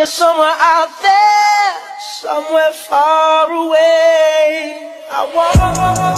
you're somewhere out there, somewhere far away. I want